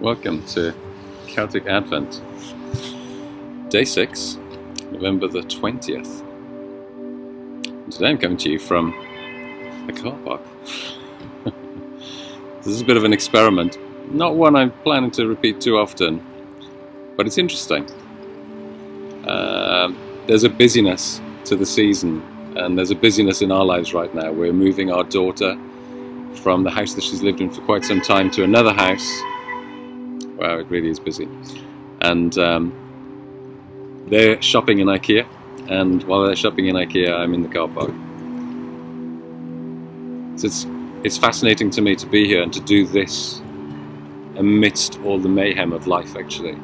Welcome to Celtic Advent, day 6, November the 20th. And today I'm coming to you from a car park. this is a bit of an experiment, not one I'm planning to repeat too often, but it's interesting. Um, there's a busyness to the season, and there's a busyness in our lives right now. We're moving our daughter from the house that she's lived in for quite some time to another house. Wow, it really is busy. And um, they're shopping in IKEA, and while they're shopping in IKEA, I'm in the car park. So it's it's fascinating to me to be here and to do this amidst all the mayhem of life, actually.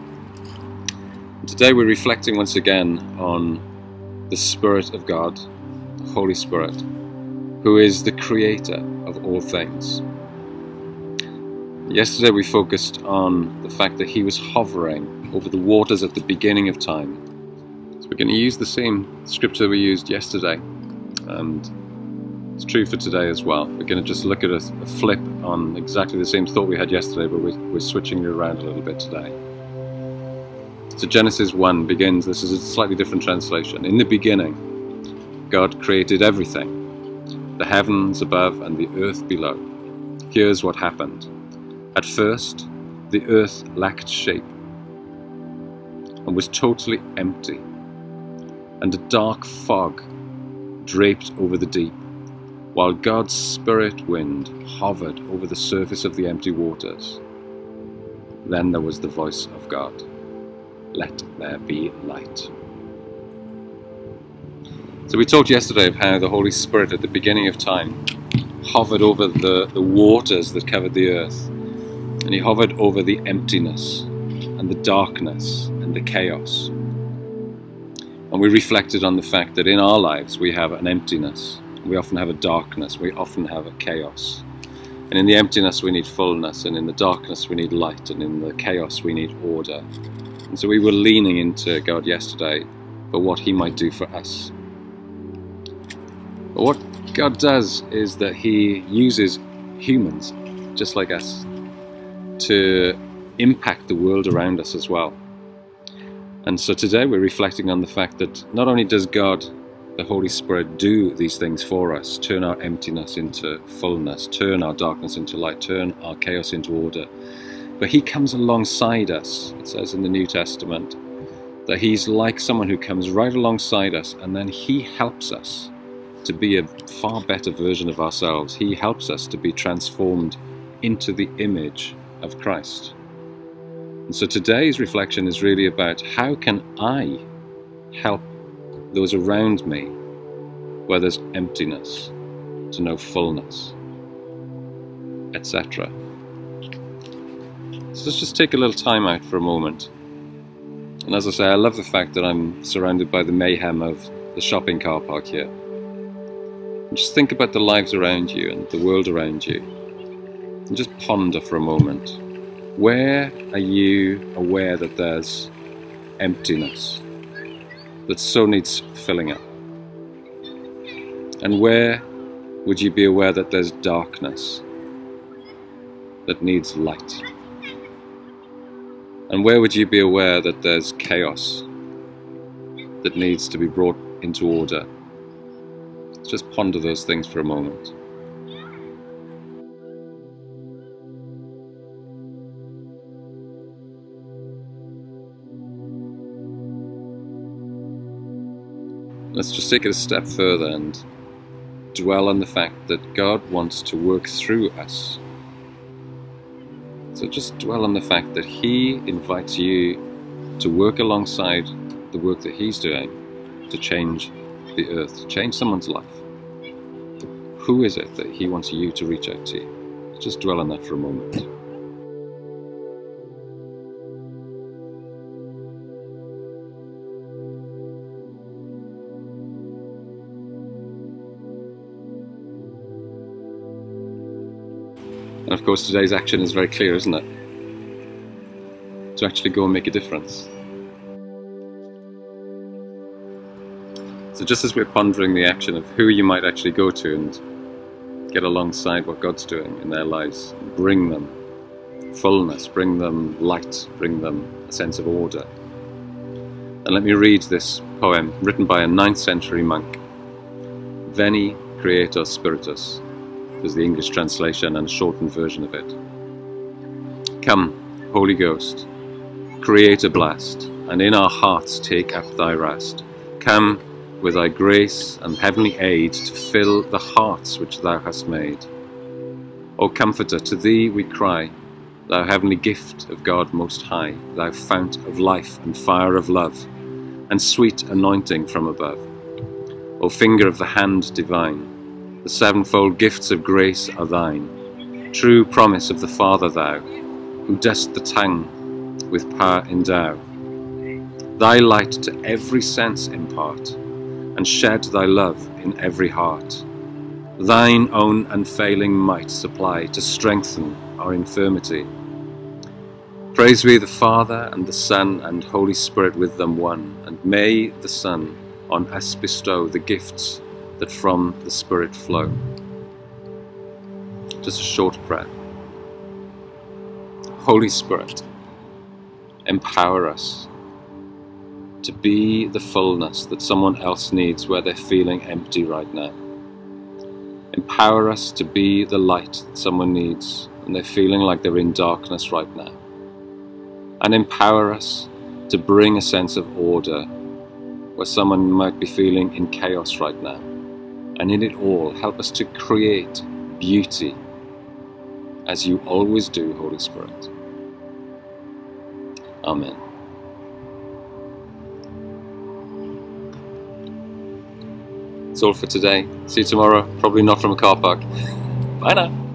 Today we're reflecting once again on the Spirit of God, the Holy Spirit, who is the creator of all things. Yesterday we focused on the fact that he was hovering over the waters at the beginning of time. So we're going to use the same scripture we used yesterday, and it's true for today as well. We're going to just look at a, a flip on exactly the same thought we had yesterday, but we're, we're switching it around a little bit today. So Genesis 1 begins, this is a slightly different translation. In the beginning, God created everything, the heavens above and the earth below. Here's what happened. At first, the earth lacked shape and was totally empty, and a dark fog draped over the deep, while God's spirit wind hovered over the surface of the empty waters. Then there was the voice of God let there be light. So we talked yesterday of how the Holy Spirit at the beginning of time hovered over the, the waters that covered the earth. And he hovered over the emptiness and the darkness and the chaos. And we reflected on the fact that in our lives we have an emptiness. We often have a darkness. We often have a chaos. And in the emptiness we need fullness. And in the darkness we need light. And in the chaos we need order. And so we were leaning into God yesterday for what He might do for us. But what God does is that He uses humans, just like us, to impact the world around us as well. And so today we're reflecting on the fact that not only does God, the Holy Spirit, do these things for us, turn our emptiness into fullness, turn our darkness into light, turn our chaos into order, but he comes alongside us, it says in the New Testament, that he's like someone who comes right alongside us and then he helps us to be a far better version of ourselves. He helps us to be transformed into the image of Christ. And so today's reflection is really about how can I help those around me where there's emptiness to know fullness, etc. So let's just take a little time out for a moment. And as I say, I love the fact that I'm surrounded by the mayhem of the shopping car park here. Just think about the lives around you and the world around you. And just ponder for a moment. Where are you aware that there's emptiness that so needs filling up? And where would you be aware that there's darkness that needs light? And where would you be aware that there's chaos that needs to be brought into order? Just ponder those things for a moment. Let's just take it a step further and dwell on the fact that God wants to work through us so just dwell on the fact that He invites you to work alongside the work that He's doing to change the earth, to change someone's life. Who is it that He wants you to reach out to? Just dwell on that for a moment. And of course, today's action is very clear, isn't it? To actually go and make a difference. So, just as we're pondering the action of who you might actually go to and get alongside what God's doing in their lives, bring them fullness, bring them light, bring them a sense of order. And let me read this poem written by a 9th century monk. Veni Creator Spiritus is the English translation and a shortened version of it. Come, Holy Ghost, create a blast, and in our hearts take up thy rest. Come with thy grace and heavenly aid to fill the hearts which thou hast made. O Comforter, to thee we cry, thou heavenly gift of God Most High, thou fount of life and fire of love, and sweet anointing from above. O finger of the hand divine, the sevenfold gifts of grace are thine, true promise of the Father thou, who dost the tongue with power endow. Thy light to every sense impart, and shed thy love in every heart thine own unfailing might supply to strengthen our infirmity. Praise be the Father, and the Son, and Holy Spirit with them one, and may the Son on us bestow the gifts that from the Spirit flow. Just a short prayer. Holy Spirit, empower us to be the fullness that someone else needs where they're feeling empty right now. Empower us to be the light that someone needs and they're feeling like they're in darkness right now. And empower us to bring a sense of order where someone might be feeling in chaos right now. And in it all, help us to create beauty as you always do, Holy Spirit. Amen. That's all for today. See you tomorrow. Probably not from a car park. Bye now.